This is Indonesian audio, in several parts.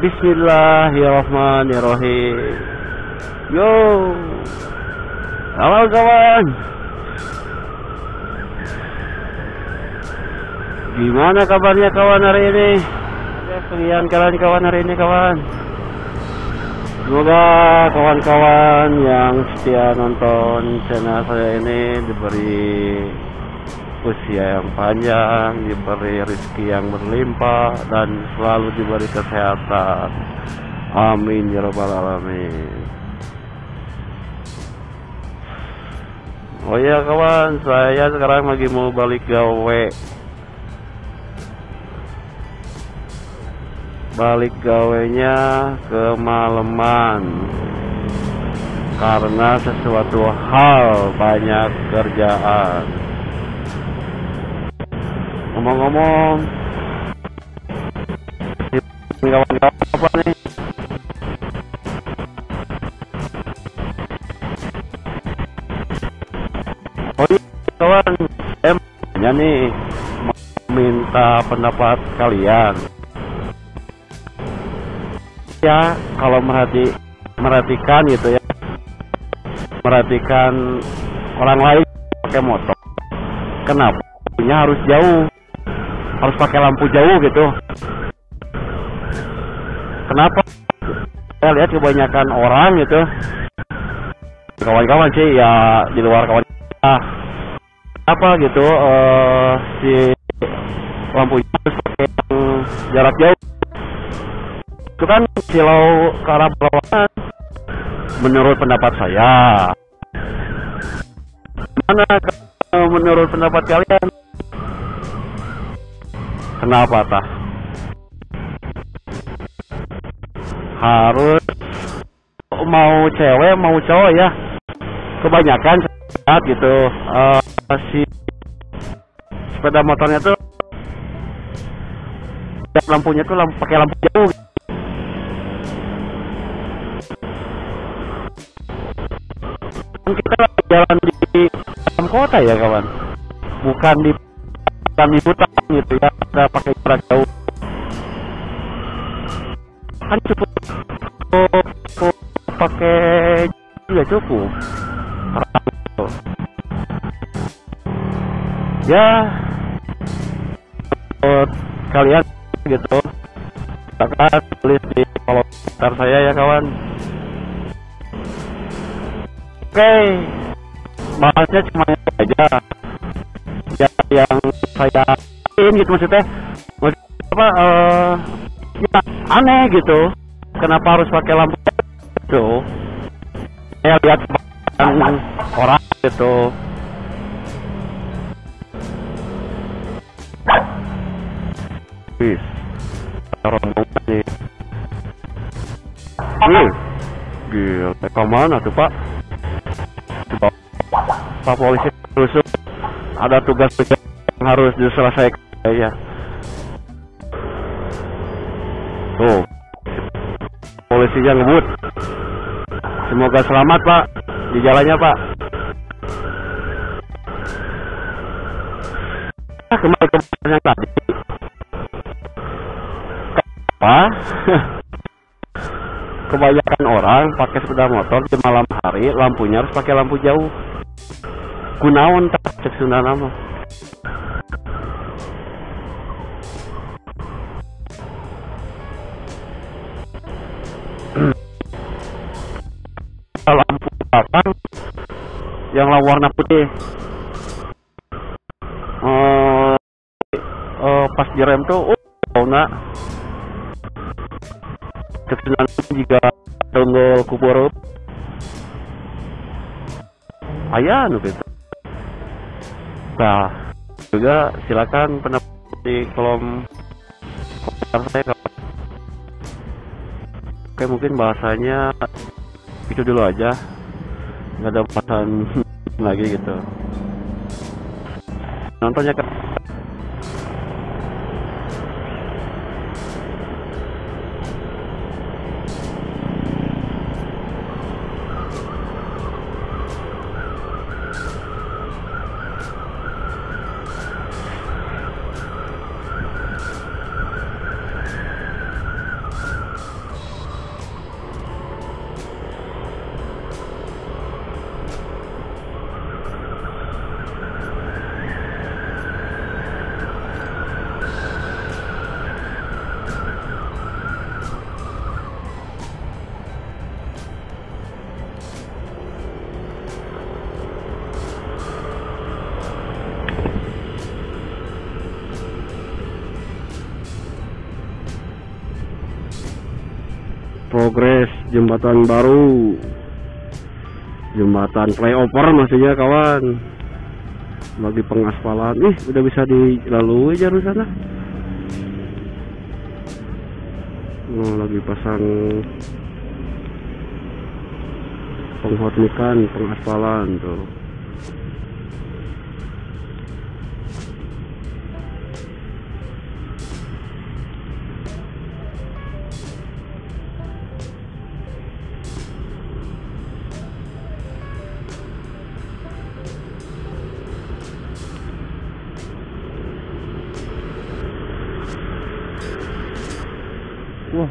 Bismillahirrahmanirrahim. Yo. Halo kawan. Gimana kabarnya kawan hari ini? Oke, sekian kawan-kawan hari ini kawan. Semoga kawan-kawan yang setia nonton channel saya ini diberi usia yang panjang, diberi rezeki yang berlimpah dan selalu diberi kesehatan. Amin ya rabbal alamin. Oh ya kawan, saya sekarang lagi mau balik gawe. Balik gawenya kemalaman karena sesuatu hal banyak kerjaan. Ngomong-ngomong, kawan-kawan apa nih? Oh iya kawan, mau nih minta pendapat kalian. Ya, kalau merhati merhatikan gitu ya, merhatikan orang lain pakai motor, kenapa? Punya harus jauh, harus pakai lampu jauh gitu? Kenapa? Saya lihat kebanyakan orang gitu, kawan-kawan sih ya di luar kawan ah, apa gitu eh si lampunya harus pakai yang jarak jauh. Itu kan silau ke arah berlawanan menurut pendapat saya. Mana kalau menurut pendapat kalian kenapa tah harus mau cewek mau cowok ya. Kebanyakan saat gitu. Eh, si sepeda motornya tuh lampunya tuh lampu pakai lampu jauh. Kan kita jalan di dalam kota ya kawan. Bukan di di hutan gitu ya. Kita pakai jarak jauh. Kan cukup, cukup, pakai ya cukup. Ya. Menurut kalian gitu. Silakan tulis di kolom komentar saya ya kawan. Oke, bahasnya cuma itu aja. Ya, yang saya gitu maksudnya, maksud apa? eh ya aneh gitu. Kenapa harus pakai lampu gitu? Saya lihat kebanyakan orang gitu. Ada rombongan nih. Wih, gila, ke tuh pak? Pak polisi rusuk ada tugas yang harus diselesaikan ya. Tuh, polisinya ngebut. Semoga selamat pak di jalannya pak. Ah, kembali ke yang tadi. Apa? Kebanyakan orang pakai sepeda motor di malam hari, lampunya harus pakai lampu jauh. Gunawan tak cek Sunda yang warna putih. Eh, eh, pas direm tuh, oh, nak nama jika tunggul kuburup. Ayah nu gitu. Nah, juga silakan pendapat di kolom komentar saya. Oke mungkin bahasanya itu dulu aja nggak ada bahasan lagi gitu. Nontonnya kan progres jembatan baru. Jembatan flyover maksudnya kawan. Lagi pengaspalan. Ih udah bisa dilalui jalur sana. Oh, lagi pasang penghormikan pengaspalan tuh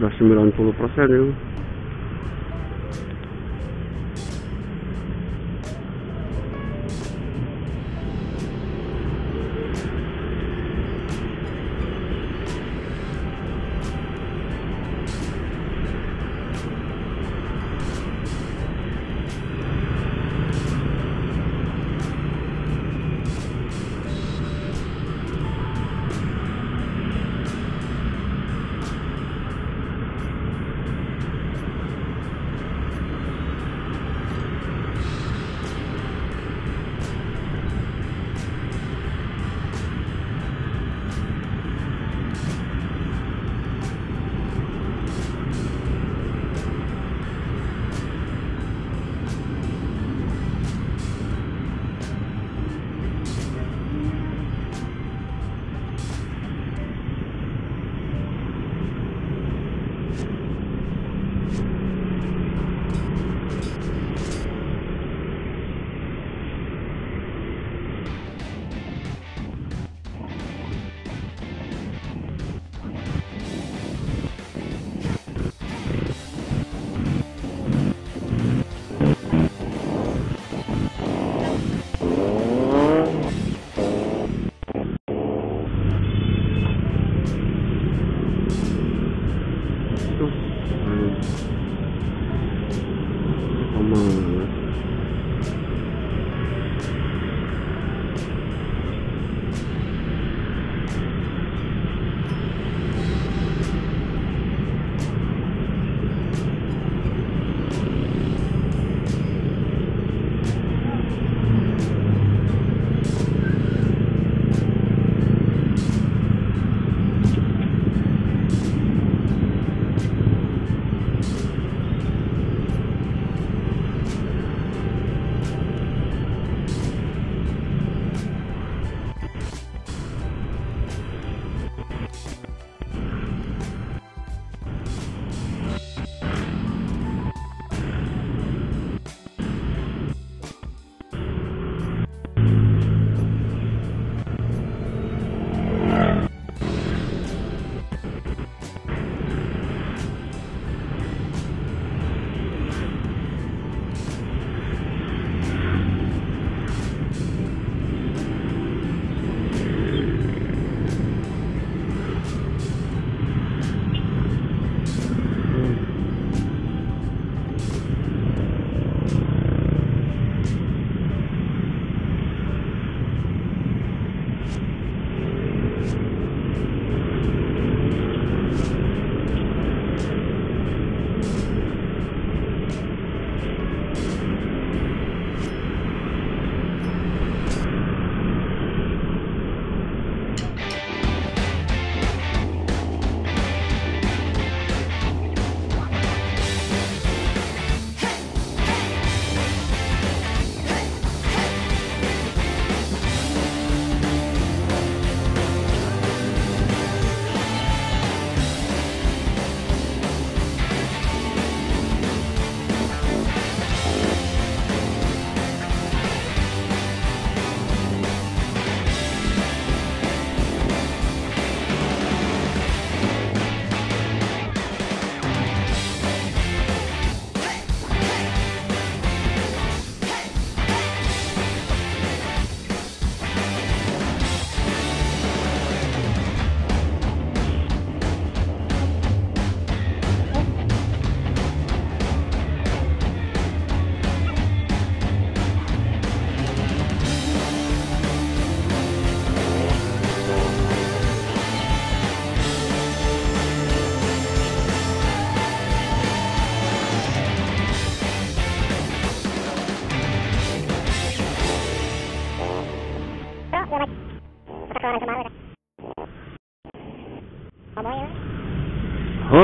sudah 90% itu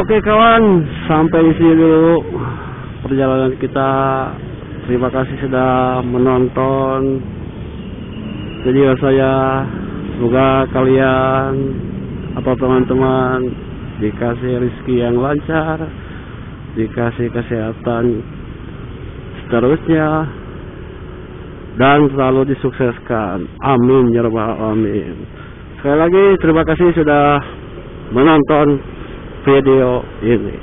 Oke kawan, sampai di sini dulu perjalanan kita. Terima kasih sudah menonton video saya. Semoga kalian atau teman-teman dikasih rezeki yang lancar, dikasih kesehatan seterusnya, dan selalu disukseskan. Amin ya rabbal alamin. Sekali lagi terima kasih sudah menonton video in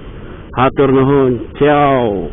Hatur nuhun. Ciao.